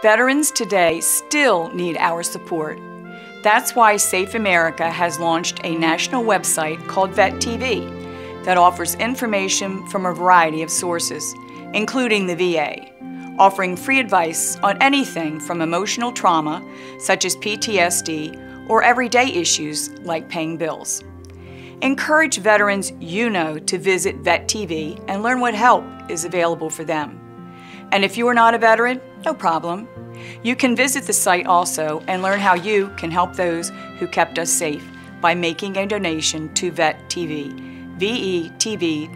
Veterans today still need our support. That's why Safe America has launched a national website called Vet TV that offers information from a variety of sources, including the VA, offering free advice on anything from emotional trauma, such as PTSD, or everyday issues like paying bills. Encourage veterans you know to visit Vet TV and learn what help is available for them. And if you are not a veteran, no problem. You can visit the site also and learn how you can help those who kept us safe by making a donation to Vet TV, vetv.us.